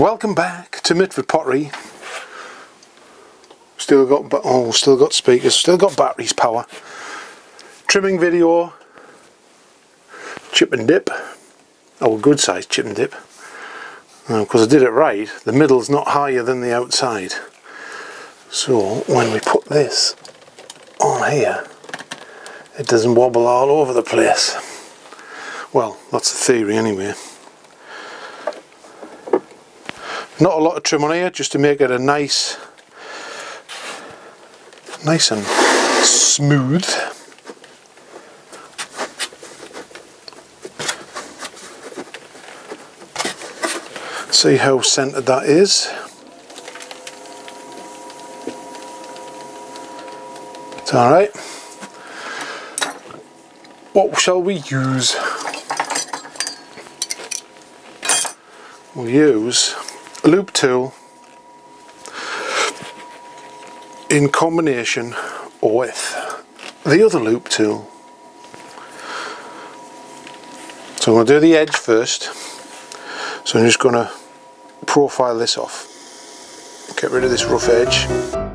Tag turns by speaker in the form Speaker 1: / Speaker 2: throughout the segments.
Speaker 1: Welcome back to Mitford Pottery. Still got oh, still got speakers, still got batteries power. Trimming video, chip and dip. Oh, good size chip and dip. Because I did it right, the middle's not higher than the outside. So when we put this on here, it doesn't wobble all over the place. Well, that's the theory anyway. Not a lot of trim on here, just to make it a nice, nice and smooth. See how centered that is. It's alright. What shall we use? We'll use loop tool in combination with the other loop tool. So I'm going to do the edge first. So I'm just going to profile this off. Get rid of this rough edge.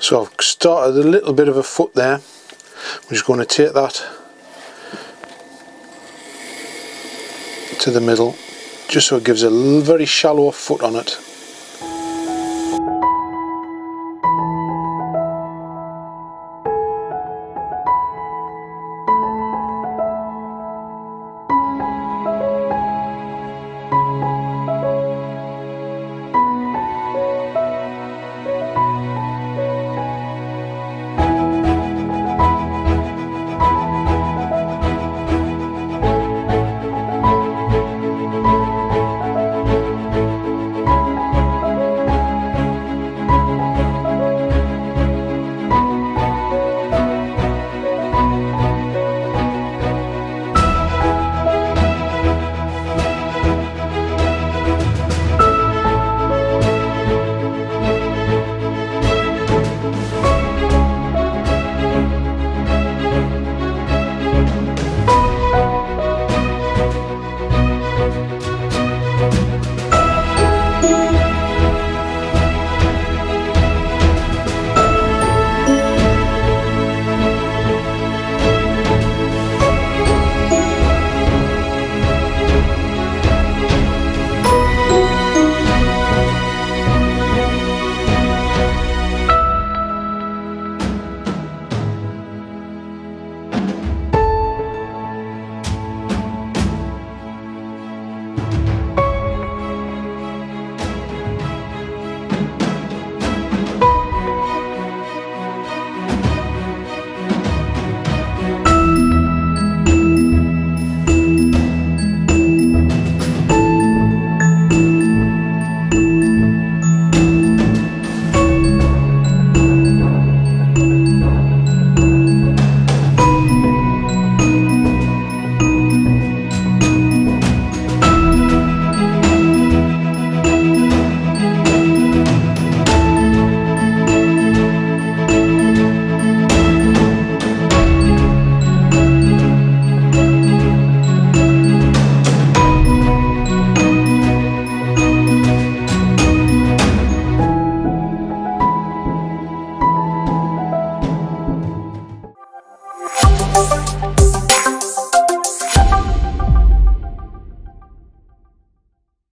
Speaker 1: So I've started a little bit of a foot there. I'm just going to take that to the middle just so it gives a very shallow foot on it.